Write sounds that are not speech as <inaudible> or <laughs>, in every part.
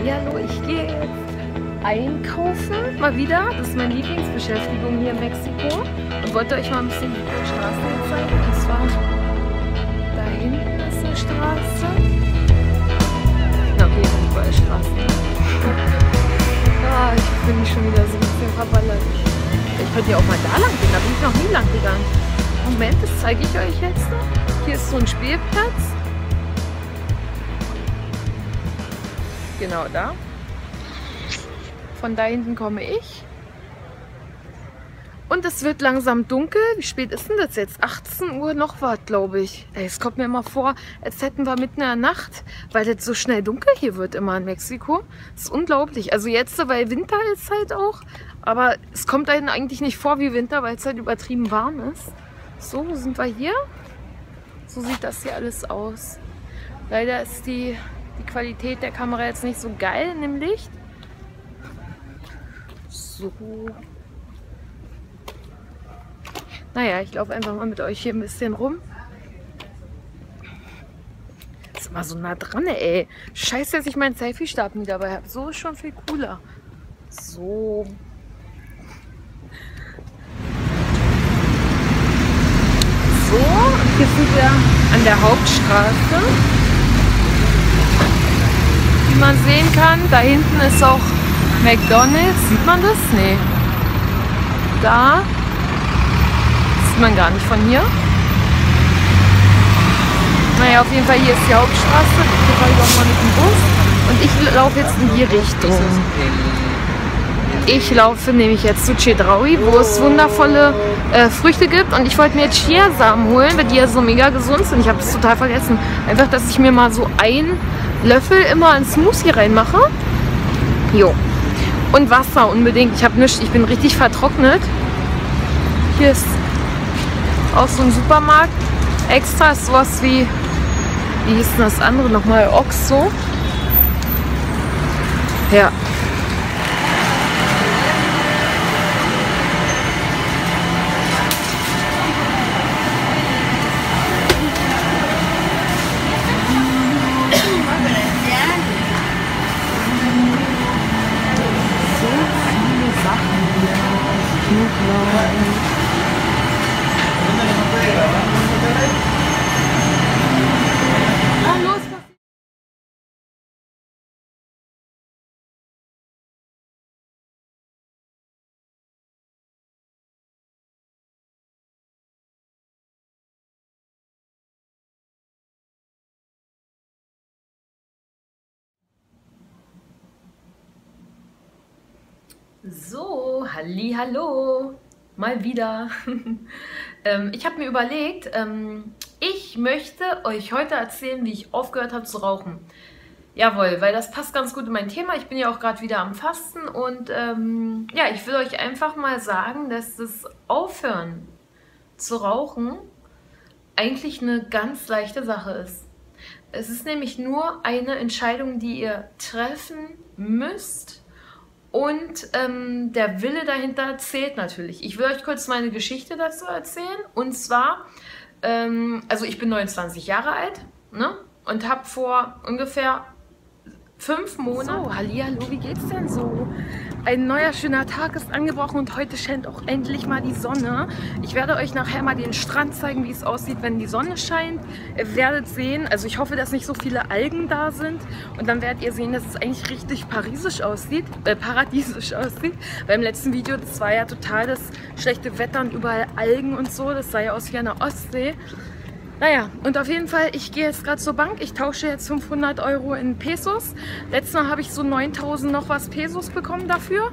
Hallihallo, ich gehe jetzt einkaufen, mal wieder. Das ist meine Lieblingsbeschäftigung hier in Mexiko. Und wollte euch mal ein bisschen die Straße zeigen. Und zwar da hinten ist eine Straße. Na okay, überall Straßen. Ah, ich bin schon wieder so ein bisschen verballert. Ich könnte ja auch mal da lang gehen, da bin ich noch nie lang gegangen. Moment, das zeige ich euch jetzt. Hier ist so ein Spielplatz. Genau da. Von da hinten komme ich. Und es wird langsam dunkel. Wie spät ist denn das jetzt? 18 Uhr noch was, glaube ich. Ey, es kommt mir immer vor, als hätten wir mitten in der Nacht, weil das so schnell dunkel hier wird immer in Mexiko. Das ist unglaublich. Also jetzt, weil Winter ist halt auch. Aber es kommt einem eigentlich nicht vor wie Winter, weil es halt übertrieben warm ist. So, sind wir hier? So sieht das hier alles aus. Leider ist die die Qualität der Kamera jetzt nicht so geil in dem Licht. So. Naja, ich laufe einfach mal mit euch hier ein bisschen rum. Ist immer so nah dran, ey. Scheiße, dass ich meinen Selfie-Stab nie dabei habe. So ist schon viel cooler. So. So, hier sind wir an der Hauptstraße man sehen kann. Da hinten ist auch McDonalds. Sieht man das? Nee. Da. sieht man gar nicht von hier. Naja, auf jeden Fall hier ist die Hauptstraße. Hier fahre ich auch mal mit dem Bus. Und ich laufe jetzt in die Richtung. Ich laufe nämlich jetzt zu Chedraui, wo es wundervolle äh, Früchte gibt. Und ich wollte mir jetzt Chiasamen holen, weil die ja so mega gesund sind. Ich habe das total vergessen. Einfach, dass ich mir mal so ein Löffel immer ins Smoothie reinmache. Jo. Und Wasser unbedingt. Ich habe nichts, ich bin richtig vertrocknet. Hier ist auch so ein Supermarkt. Extra sowas wie, wie hieß denn das andere nochmal? Oxo. Ja, So, halli, hallo, mal wieder. <laughs> ähm, ich habe mir überlegt, ähm, ich möchte euch heute erzählen, wie ich aufgehört habe zu rauchen. Jawohl, weil das passt ganz gut in mein Thema. Ich bin ja auch gerade wieder am Fasten und ähm, ja, ich will euch einfach mal sagen, dass das Aufhören zu rauchen eigentlich eine ganz leichte Sache ist. Es ist nämlich nur eine Entscheidung, die ihr treffen müsst und ähm, der Wille dahinter zählt natürlich. Ich will euch kurz meine Geschichte dazu erzählen. Und zwar, ähm, also ich bin 29 Jahre alt ne? und habe vor ungefähr fünf Monaten... So, hallihallo, wie geht's denn so? Ein neuer schöner Tag ist angebrochen und heute scheint auch endlich mal die Sonne. Ich werde euch nachher mal den Strand zeigen, wie es aussieht, wenn die Sonne scheint. Ihr werdet sehen, also ich hoffe, dass nicht so viele Algen da sind. Und dann werdet ihr sehen, dass es eigentlich richtig parisisch aussieht, äh, paradiesisch aussieht. Beim letzten Video, das war ja total das schlechte Wetter und überall Algen und so. Das sah ja aus wie eine Ostsee. Naja, und auf jeden Fall, ich gehe jetzt gerade zur Bank. Ich tausche jetzt 500 Euro in Pesos. Letztes Mal habe ich so 9000 noch was Pesos bekommen dafür.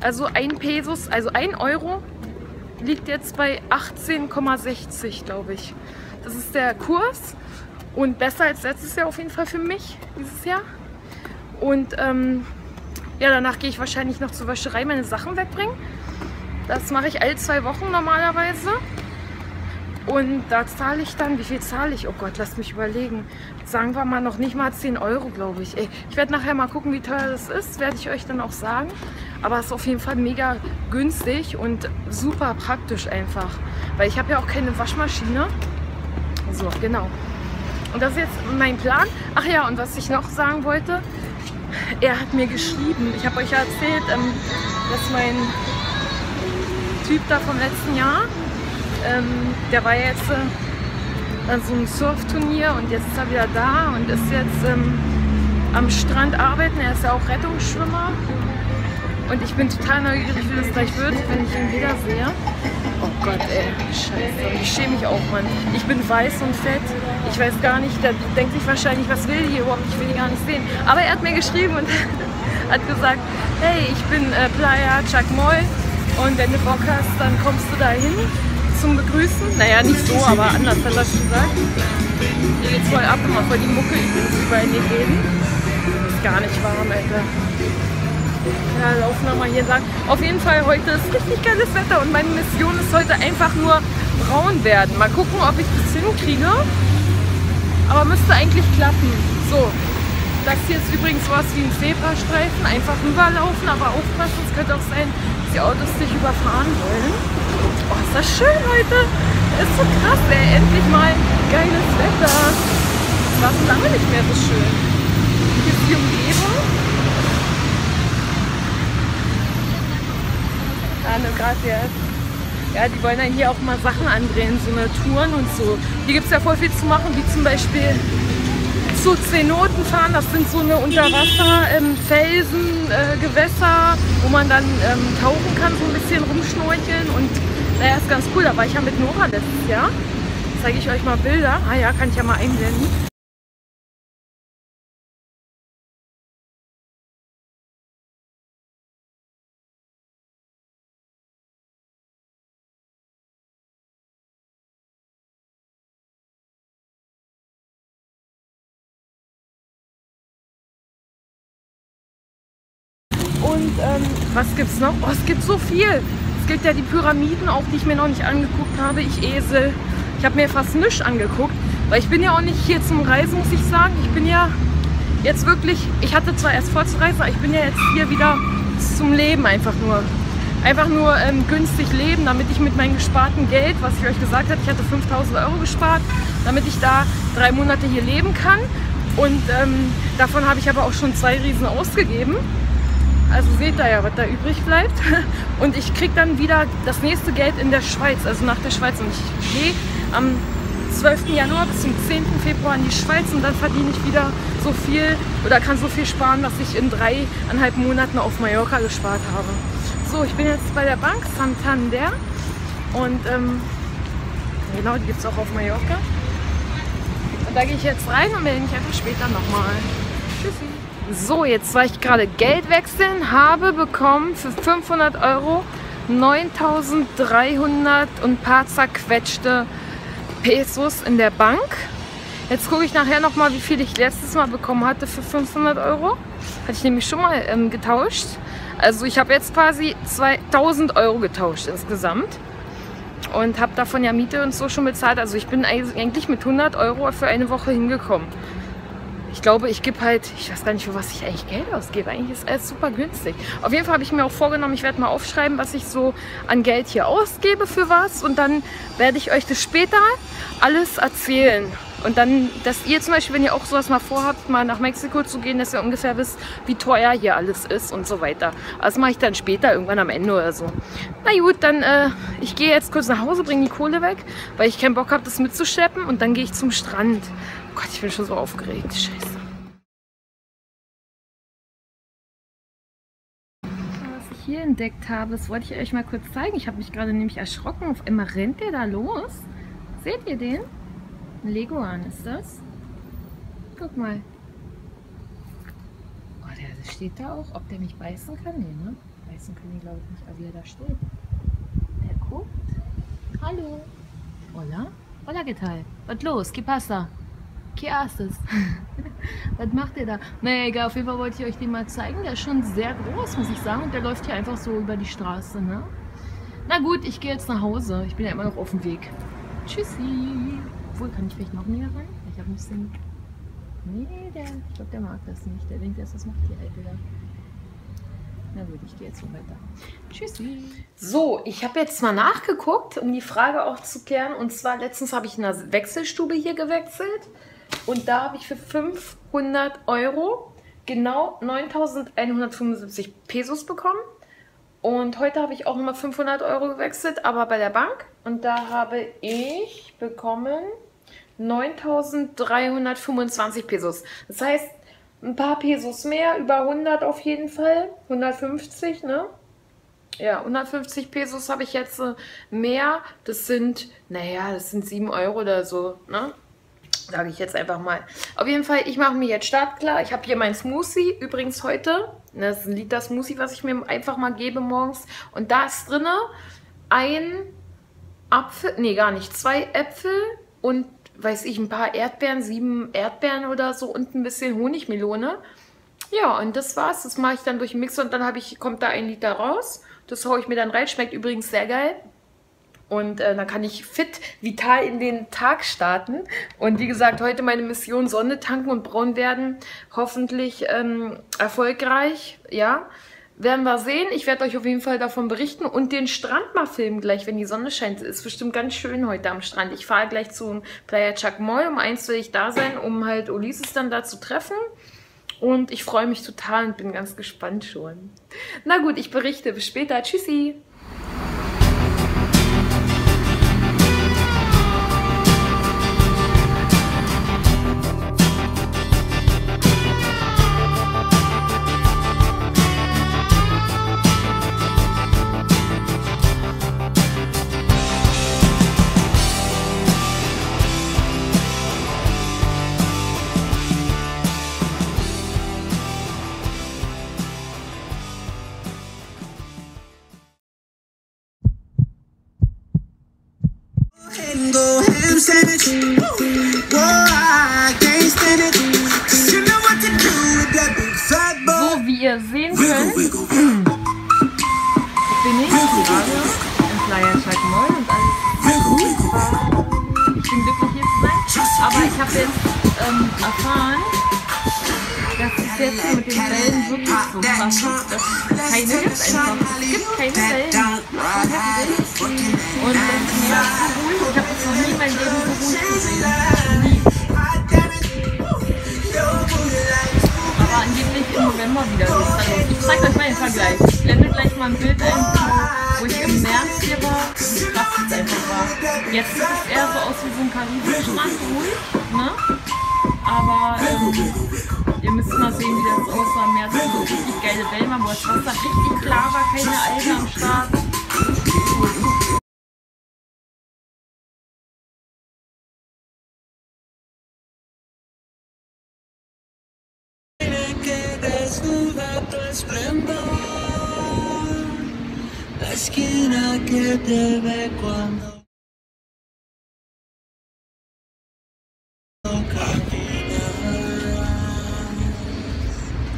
Also ein Pesos, also ein Euro liegt jetzt bei 18,60, glaube ich. Das ist der Kurs und besser als letztes Jahr auf jeden Fall für mich dieses Jahr. Und ähm, ja, danach gehe ich wahrscheinlich noch zur Wäscherei meine Sachen wegbringen. Das mache ich alle zwei Wochen normalerweise. Und da zahle ich dann, wie viel zahle ich? Oh Gott, lasst mich überlegen. Sagen wir mal noch nicht mal 10 Euro, glaube ich. Ey, ich werde nachher mal gucken, wie teuer das ist. Werde ich euch dann auch sagen. Aber es ist auf jeden Fall mega günstig und super praktisch einfach. Weil ich habe ja auch keine Waschmaschine. So, genau. Und das ist jetzt mein Plan. Ach ja, und was ich noch sagen wollte. er hat mir geschrieben, ich habe euch ja erzählt, ähm, dass mein Typ da vom letzten Jahr, ähm, der war jetzt äh, an so einem Surfturnier und jetzt ist er wieder da und ist jetzt ähm, am Strand arbeiten. Er ist ja auch Rettungsschwimmer und ich bin total neugierig, wie das gleich wird, wenn ich ihn wiedersehe. Oh Gott, ey, scheiße. Ich schäme mich auch, Mann. Ich bin weiß und fett. Ich weiß gar nicht, der denkt sich wahrscheinlich, was will die überhaupt? Ich will die gar nicht sehen. Aber er hat mir geschrieben und <laughs> hat gesagt, hey, ich bin äh, Playa Chuck Moll und wenn du Bock hast, dann kommst du da hin zum Begrüßen. Naja, nicht so, aber anders hat er gesagt. Hier geht's voll ab, immer voll die Mucke überall in den Läden. Ist gar nicht warm, Alter. Ja, laufen wir mal hier lang. Auf jeden Fall, heute ist richtig geiles Wetter und meine Mission ist heute einfach nur braun werden. Mal gucken, ob ich das hinkriege. Aber müsste eigentlich klappen. So, das hier ist übrigens was wie ein Zebrastreifen. Einfach rüberlaufen, aber aufpassen. Es könnte auch sein, dass die Autos sich überfahren wollen. Oh, ist das schön heute. Ist so krass, ey. Endlich mal geiles Wetter. Es war so lange nicht mehr so schön. Hier ist die Umgebung. Gerade jetzt. Ja, die wollen dann hier auch mal Sachen andrehen, so eine Touren und so. Hier gibt es ja voll viel zu machen, wie zum Beispiel zu Zenoten fahren. Das sind so eine Unterwasser-Felsen, ähm, äh, wo man dann ähm, tauchen kann, so ein bisschen rumschnorcheln. Und naja, ist ganz cool. Da war ich ja mit Nora letztes Jahr. Zeige ich euch mal Bilder. Ah ja, kann ich ja mal einblenden. Und ähm, was gibt's noch? Oh, es gibt so viel. Es gibt ja die Pyramiden auch, die ich mir noch nicht angeguckt habe. Ich Esel. Ich habe mir fast nichts angeguckt, weil ich bin ja auch nicht hier zum Reisen, muss ich sagen. Ich bin ja jetzt wirklich, ich hatte zwar erst vor zu reisen, aber ich bin ja jetzt hier wieder zum Leben einfach nur. Einfach nur ähm, günstig leben, damit ich mit meinem gesparten Geld, was ich euch gesagt habe, ich hatte 5000 Euro gespart, damit ich da drei Monate hier leben kann. Und ähm, davon habe ich aber auch schon zwei Riesen ausgegeben. Also seht ihr ja, was da übrig bleibt. <laughs> Und ich kriege dann wieder das nächste Geld in der Schweiz, also nach der Schweiz. Und ich gehe am 12. Januar bis zum 10. Februar in die Schweiz und dann verdiene ich wieder so viel oder kann so viel sparen, was ich in dreieinhalb Monaten auf Mallorca gespart habe. So, ich bin jetzt bei der Bank Santander und ähm, genau, die gibt es auch auf Mallorca. Und da gehe ich jetzt rein und melde mich einfach später nochmal. Tschüssi. So, jetzt war ich gerade Geld wechseln, habe bekommen für 500 Euro 9300 und paar zerquetschte Pesos in der Bank. Jetzt gucke ich nachher nochmal, wie viel ich letztes Mal bekommen hatte für 500 Euro. Hatte ich nämlich schon mal ähm, getauscht. Also ich habe jetzt quasi 2000 Euro getauscht insgesamt. Und habe davon ja Miete und so schon bezahlt. Also ich bin eigentlich mit 100 Euro für eine Woche hingekommen ich glaube, ich gebe halt, ich weiß gar nicht, für was ich eigentlich Geld ausgebe. Eigentlich ist alles super günstig. Auf jeden Fall habe ich mir auch vorgenommen, ich werde mal aufschreiben, was ich so an Geld hier ausgebe für was. Und dann werde ich euch das später alles erzählen. Und dann, dass ihr zum Beispiel, wenn ihr auch sowas mal vorhabt, mal nach Mexiko zu gehen, dass ihr ungefähr wisst, wie teuer hier alles ist und so weiter. Das mache ich dann später, irgendwann am Ende oder so. Na gut, dann, äh, ich gehe jetzt kurz nach Hause, bringe die Kohle weg, weil ich keinen Bock habe, das mitzuschleppen. Und dann gehe ich zum Strand. Oh Gott, ich bin schon so aufgeregt. Scheiße. Was ich hier entdeckt habe, das wollte ich euch mal kurz zeigen. Ich habe mich gerade nämlich erschrocken. Auf einmal rennt der da los. Seht ihr den? Ein Leguan ist das. Guck mal. Oh, der steht da auch. Ob der mich beißen kann? Nee, ne? Beißen kann ich glaube ich nicht, aber wie er da steht. Der guckt. Hallo. Hola. Hola, ¿qué tal? Was los? ¿Qué pasa? ¿Qué haces? <laughs> Was macht der da? Naja, egal, auf jeden Fall wollte ich euch den mal zeigen. Der ist schon sehr groß, muss ich sagen. Und der läuft hier einfach so über die Straße, ne? Na gut, ich gehe jetzt nach Hause. Ich bin ja immer noch auf dem Weg. Tschüssi. Obwohl, kann ich vielleicht noch näher rein? Ich habe ein bisschen... Nee, der, ich glaube, der mag das nicht. Der denkt erst, was macht die Alte da? Na gut, ich gehe jetzt so weiter. Tschüssi. So, ich habe jetzt mal nachgeguckt, um die Frage auch zu klären. Und zwar, letztens habe ich in der Wechselstube hier gewechselt. Und da habe ich für 500 Euro genau 9175 Pesos bekommen. Und heute habe ich auch nochmal 500 Euro gewechselt, aber bei der Bank. Und da habe ich bekommen 9325 Pesos. Das heißt, ein paar Pesos mehr, über 100 auf jeden Fall. 150, ne? Ja, 150 Pesos habe ich jetzt äh, mehr. Das sind, naja, das sind 7 Euro oder so, ne? Sage ich jetzt einfach mal. Auf jeden Fall, ich mache mir jetzt startklar. Ich habe hier mein Smoothie, übrigens heute. Das ist ein Liter Smoothie, was ich mir einfach mal gebe morgens. Und da ist drin ein Apfel, nee, gar nicht, zwei Äpfel und, weiß ich, ein paar Erdbeeren, sieben Erdbeeren oder so und ein bisschen Honigmelone. Ja, und das war's. Das mache ich dann durch den Mixer und dann ich, kommt da ein Liter raus. Das haue ich mir dann rein. Schmeckt übrigens sehr geil. Und äh, dann kann ich fit, vital in den Tag starten. Und wie gesagt, heute meine Mission Sonne tanken und braun werden. Hoffentlich ähm, erfolgreich, ja. Werden wir sehen. Ich werde euch auf jeden Fall davon berichten und den Strand mal filmen gleich, wenn die Sonne scheint. Ist bestimmt ganz schön heute am Strand. Ich fahre gleich zum Playa Chacmoy. Um eins will ich da sein, um halt Ulises dann da zu treffen. Und ich freue mich total und bin ganz gespannt schon. Na gut, ich berichte. Bis später. Tschüssi. Jetzt mit den Wellen wirklich so krass ist, dass es keine gibt einfach. Es gibt keine Wellen. Und das ist. Ich habe das noch nie in meinem Leben so ruhig gesehen. Aber angeblich im November wieder los. Ich zeige euch mal den Vergleich. Ich blende gleich mal ein Bild ein, wo ich im März hier war, wie krass es einfach war. Jetzt sieht es eher so aus wie so ein karibischer Strand, ruhig, ne? Aber ähm, Ihr müsst mal sehen, wie das aussah März. So richtig geile Wellen, wo das Wasser richtig klar war, keine Algen am Start. La esquina que te ve cuando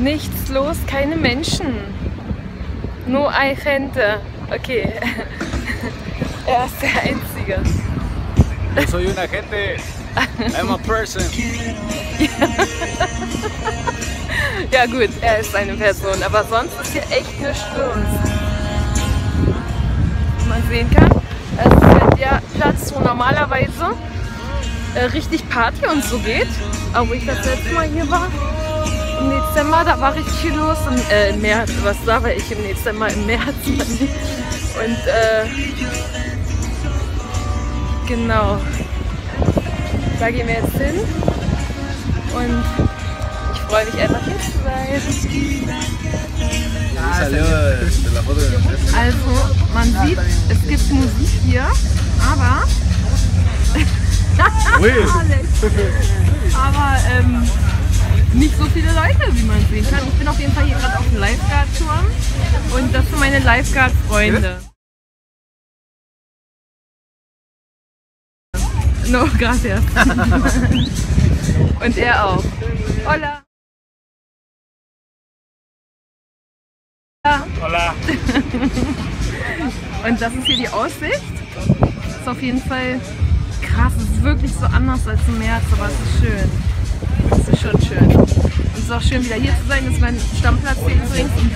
Nichts los, keine Menschen. Nur hay gente. Okay. <laughs> er ist der Einzige. Yo soy una gente. I'm a person. <laughs> ja gut, er ist eine Person, aber sonst ist hier echt nichts los. Wie man sehen kann, es ist ja der Platz, wo normalerweise äh, richtig Party und so geht. Aber wo ich das letzte Mal hier war, im Dezember, da war richtig viel los. Im, äh, im März, was da war ich im Dezember, im März. <laughs> Und äh, genau, da gehen wir jetzt hin. Und ich freue mich einfach hier zu sein. Also, man sieht, es gibt Musik hier, aber. <laughs> aber ähm, nicht so viele Leute, wie man sehen kann. Ich bin auf jeden Fall hier gerade auf dem Lifeguard-Turm und das sind meine Lifeguard-Freunde. No, gracias. <laughs> und er auch. Hola. Hola. <laughs> und das ist hier die Aussicht. Ist auf jeden Fall krass. Es ist wirklich so anders als im März, aber es ist schön. Das ist schon schön. Und es ist auch schön wieder hier zu sein. Das ist mein Stammplatz hier übrigens. Und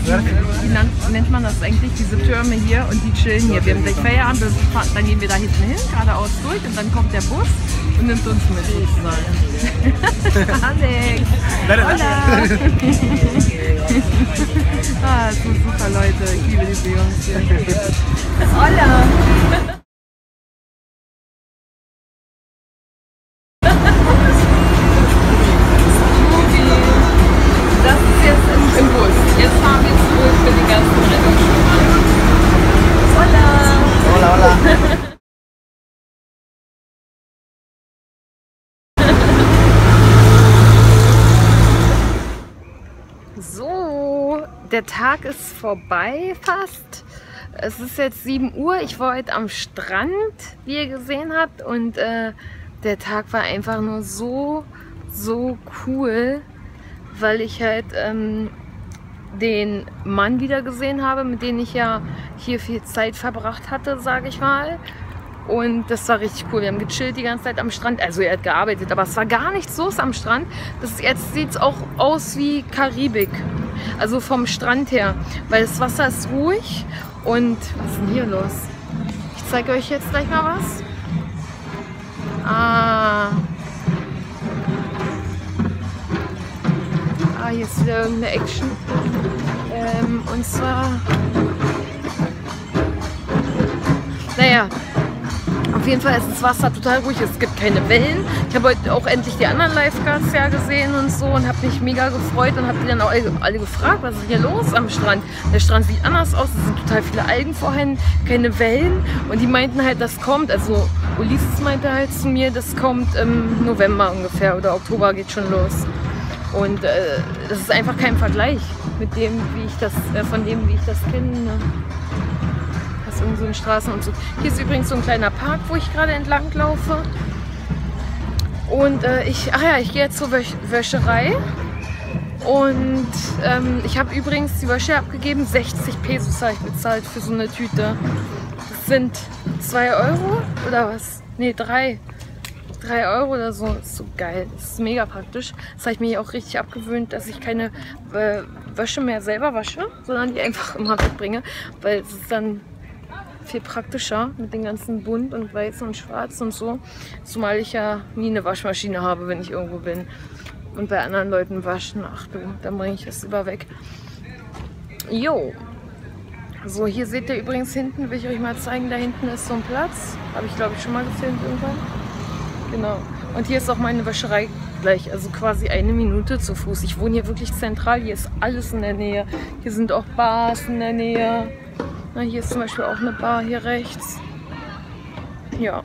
wie nennt, man das eigentlich? Diese Türme hier und die chillen hier. Wir haben gleich Feierabend, dann gehen wir da hinten hin, geradeaus durch und dann kommt der Bus und nimmt uns mit sozusagen. <laughs> Alex. Hola. <laughs> ah, super Leute. Ich liebe diese Jungs hier. <laughs> Hola. Der Tag ist vorbei fast. Es ist jetzt 7 Uhr. Ich war heute am Strand, wie ihr gesehen habt. Und äh, der Tag war einfach nur so, so cool, weil ich halt ähm, den Mann wieder gesehen habe, mit dem ich ja hier viel Zeit verbracht hatte, sage ich mal. Und das war richtig cool. Wir haben gechillt die ganze Zeit am Strand. Also er hat gearbeitet, aber es war gar nichts los am Strand. Das jetzt sieht es auch aus wie Karibik. Also vom Strand her. Weil das Wasser ist ruhig. Und was ist denn hier los? Ich zeige euch jetzt gleich mal was. Ah. Ah, hier ist wieder irgendeine Action. Ähm, und zwar. Naja, auf jeden Fall ist das Wasser total ruhig, es gibt keine Wellen. Ich habe heute auch endlich die anderen Lifeguards ja gesehen und so und habe mich mega gefreut und habe die dann auch alle, gefragt, was ist hier los am Strand. Der Strand sieht anders aus, es sind total viele Algen vorhanden, keine Wellen und die meinten halt, das kommt, also Ulysses meinte halt zu mir, das kommt im November ungefähr oder Oktober geht schon los. Und äh, das ist einfach kein Vergleich mit dem, wie ich das, äh, von dem, wie ich das kenne. Ist irgend so ein Straßen und so. Hier ist übrigens so ein kleiner Park, wo ich gerade entlang laufe. Und äh, ich, ach ja, ich gehe jetzt zur Wäsch Wäscherei. Und ähm, ich habe übrigens die Wäsche abgegeben. 60 Pesos habe ich bezahlt für so eine Tüte. Das sind 2 Euro oder was? Ne, 3. 3 Euro oder so. Das ist so geil. Das ist mega praktisch. Das habe ich mir auch richtig abgewöhnt, dass ich keine äh, Wäsche mehr selber wasche, sondern die einfach immer wegbringe. Weil es ist dann viel praktischer mit den ganzen bunt und weiß und schwarz und so. Zumal ich ja nie eine Waschmaschine habe, wenn ich irgendwo bin. Und bei anderen Leuten waschen, ach du, dann bringe ich das lieber weg. Jo. So, hier seht ihr übrigens hinten, will ich euch mal zeigen, da hinten ist so ein Platz. Habe ich glaube ich schon mal gefilmt irgendwann. Genau. Und hier ist auch meine Wäscherei gleich, also quasi eine Minute zu Fuß. Ich wohne hier wirklich zentral, hier ist alles in der Nähe. Hier sind auch Bars in der Nähe. Na, hier ist zum Beispiel auch eine Bar hier rechts. Ja.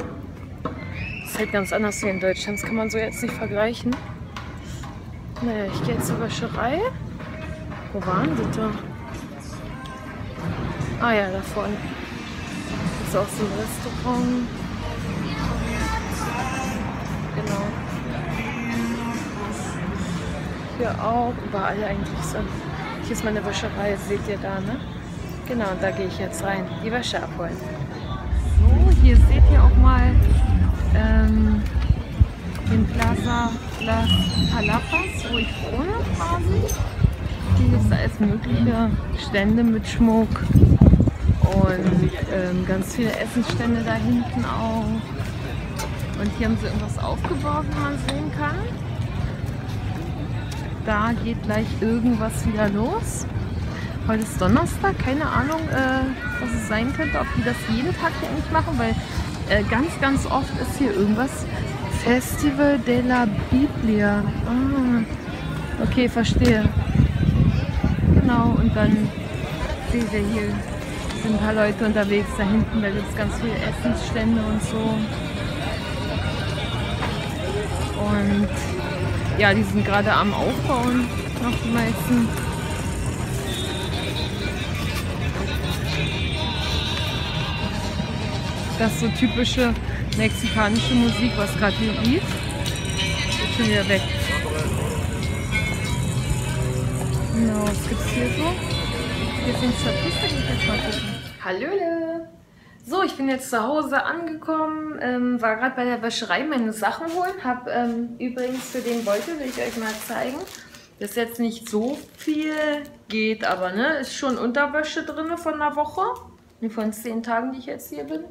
Das ist halt ganz anders hier in Deutschland. Das kann man so jetzt nicht vergleichen. Naja, ich gehe jetzt zur Wäscherei. Wo waren sie da? Ah ja, da vorne. Ist auch so ein Restaurant. Genau. Hier auch, überall eigentlich so. Hier ist meine Wäscherei, seht ihr da, ne? Genau, da gehe ich jetzt rein, die Wäsche abholen. So, hier seht ihr auch mal ähm, den Plaza Las Palapas, wo ich wohne quasi. Hier ist alles mögliche Stände mit Schmuck und ähm, ganz viele Essensstände da hinten auch. Und hier haben sie irgendwas aufgebaut, wie man sehen kann. Da geht gleich irgendwas wieder los. Heute ist Donnerstag, keine Ahnung, äh, was es sein könnte, ob die das jeden Tag hier eigentlich machen, weil äh, ganz, ganz oft ist hier irgendwas. Festival de la Biblia. Ah, okay, verstehe. Genau, und dann seht ihr hier sind ein paar Leute unterwegs. Da hinten, da gibt es ganz viele Essensstände und so. Und ja, die sind gerade am Aufbauen, noch die meisten. Das so typische mexikanische Musik, was gerade hier lief. Ist schon wieder weg. Genau, was gibt's hier so? Hier sind Statistiken, ich jetzt mal gucken. Hallöle! So, ich bin jetzt zu Hause angekommen, ähm, war gerade bei der Wäscherei meine Sachen holen. Hab ähm, übrigens für den Beutel, will ich euch mal zeigen. Das ist jetzt nicht so viel, geht aber, ne? Ist schon Unterwäsche drin von einer Woche. Von zehn Tagen, die ich jetzt hier bin.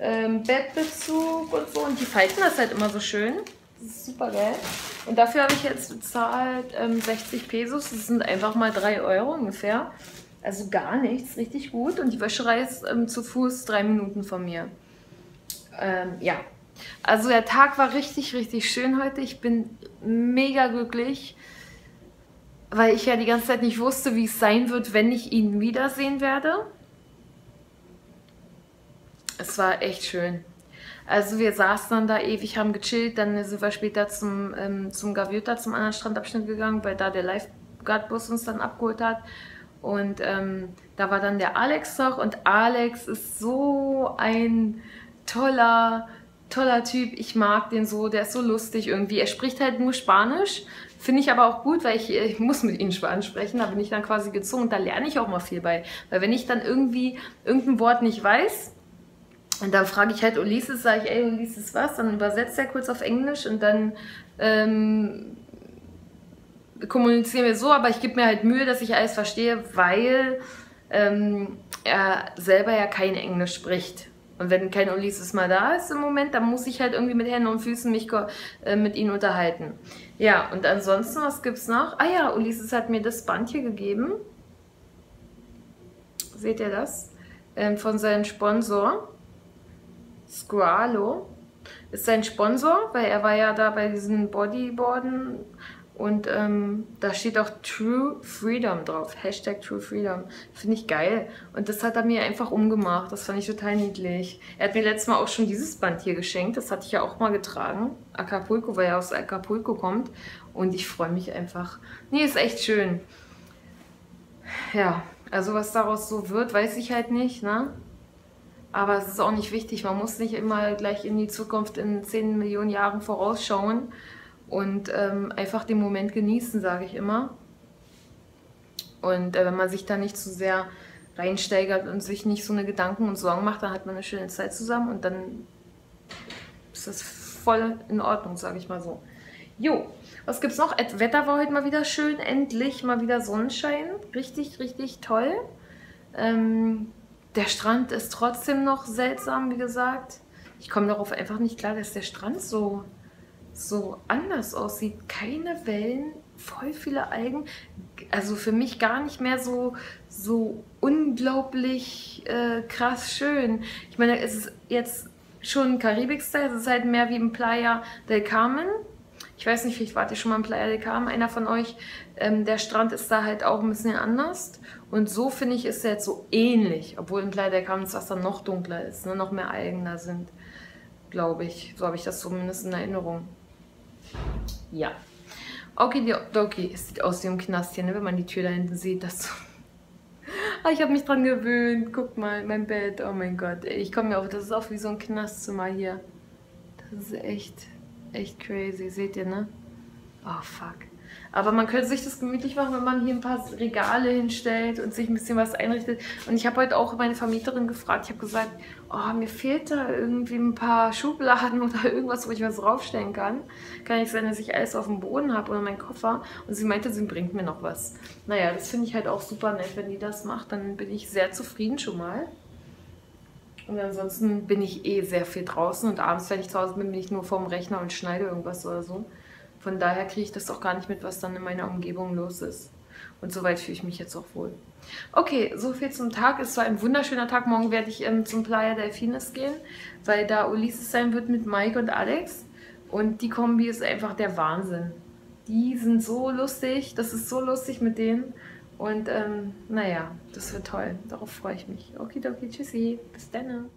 Ähm, Bettbezug und so. Und die falten das halt immer so schön. Das ist super geil. Und dafür habe ich jetzt bezahlt ähm, 60 Pesos. Das sind einfach mal 3 Euro ungefähr. Also gar nichts, richtig gut. Und die Wäscherei ist ähm, zu Fuß drei Minuten von mir. Ähm, ja, also der Tag war richtig, richtig schön heute. Ich bin mega glücklich, weil ich ja die ganze Zeit nicht wusste, wie es sein wird, wenn ich ihn wiedersehen werde. Es war echt schön. Also wir saßen dann da ewig, haben gechillt, dann sind wir später zum, ähm, zum Gaviota, zum anderen Strandabschnitt gegangen, weil da der Lifeguard-Bus uns dann abgeholt hat. Und ähm, da war dann der Alex noch und Alex ist so ein toller, toller Typ. Ich mag den so, der ist so lustig irgendwie. Er spricht halt nur Spanisch, finde ich aber auch gut, weil ich, ich muss mit ihm Spanisch sprechen. Da bin ich dann quasi gezwungen und da lerne ich auch mal viel bei. Weil wenn ich dann irgendwie irgendein Wort nicht weiß, und dann frage ich halt Ulises, sage ich, ey Ulises was? Dann übersetzt er kurz auf Englisch und dann ähm, kommunizieren wir so, aber ich gebe mir halt Mühe, dass ich alles verstehe, weil ähm, er selber ja kein Englisch spricht. Und wenn kein Ulysses mal da ist im Moment, dann muss ich halt irgendwie mit Händen und Füßen mich äh, mit ihm unterhalten. Ja, und ansonsten, was gibt's noch? Ah ja, Ulysses hat mir das Band hier gegeben. Seht ihr das? Ähm, von seinem Sponsor. Squalo. Ist sein Sponsor, weil er war ja da bei diesen Bodyboarden und ähm, da steht auch True Freedom drauf. Hashtag True Freedom. Finde ich geil. Und das hat er mir einfach umgemacht. Das fand ich total niedlich. Er hat mir letztes Mal auch schon dieses Band hier geschenkt. Das hatte ich ja auch mal getragen. Acapulco, weil er aus Acapulco kommt. Und ich freue mich einfach. Nee, ist echt schön. Ja, also was daraus so wird, weiß ich halt nicht, ne? Aber es ist auch nicht wichtig. Man muss nicht immer gleich in die Zukunft in 10 Millionen Jahren vorausschauen und ähm, einfach den Moment genießen, sage ich immer. Und äh, wenn man sich da nicht zu sehr reinsteigert und sich nicht so eine Gedanken und Sorgen macht, dann hat man eine schöne Zeit zusammen und dann ist das voll in Ordnung, sage ich mal so. Jo, was gibt's noch? Das Wetter war heute mal wieder schön, endlich mal wieder Sonnenschein. Richtig, richtig toll. Ähm, der Strand ist trotzdem noch seltsam, wie gesagt. Ich komme darauf einfach nicht klar, dass der Strand so so anders aussieht. Keine Wellen, voll viele Algen. Also für mich gar nicht mehr so, so unglaublich äh, krass schön. Ich meine, es ist jetzt schon Karibik-Style, es ist halt mehr wie im Playa del Carmen. Ich weiß nicht, vielleicht wart ihr schon mal im Playa del Carmen, einer von euch. Ähm, der Strand ist da halt auch ein bisschen anders. Und so finde ich, ist er jetzt so ähnlich. Obwohl im Playa del Carmen das Wasser noch dunkler ist, ne? noch mehr Algen da sind. Glaube ich. So habe ich das zumindest in Erinnerung. Ja. Okay, okay, es sieht aus wie im Knast hier, ne? wenn man die Tür da hinten sieht. Das <laughs> ah, ich habe mich dran gewöhnt. Guck mal, mein Bett. Oh mein Gott. Ich komme mir auf, das ist auch wie so ein Knastzimmer hier. Das ist echt, echt crazy. Seht ihr, ne? Oh, fuck. Aber man könnte sich das gemütlich machen, wenn man hier ein paar Regale hinstellt und sich ein bisschen was einrichtet. Und ich habe heute auch meine Vermieterin gefragt. Ich habe gesagt, oh, mir fehlt da irgendwie ein paar Schubladen <laughs> oder irgendwas, wo ich was draufstellen kann. Kann ich sein, dass ich alles auf dem Boden habe oder meinen Koffer. Und sie meinte, sie bringt mir noch was. Naja, das finde ich halt auch super nett. Wenn die das macht, dann bin ich sehr zufrieden schon mal. Und ansonsten bin ich eh sehr viel draußen und abends, wenn ich zu Hause bin, bin ich nur vorm Rechner und schneide irgendwas oder so. Von daher kriege ich das auch gar nicht mit, was dann in meiner Umgebung los ist. Und soweit fühle ich mich jetzt auch wohl. Okay, so viel zum Tag. Es war ein wunderschöner Tag. Morgen werde ich ähm, zum Playa Delfines gehen, weil da Ulises sein wird mit Mike und Alex. Und die Kombi ist einfach der Wahnsinn. Die sind so lustig. Das ist so lustig mit denen. Und ähm, naja, das wird toll. Darauf freue ich mich. Okidoki, tschüssi. Bis dann.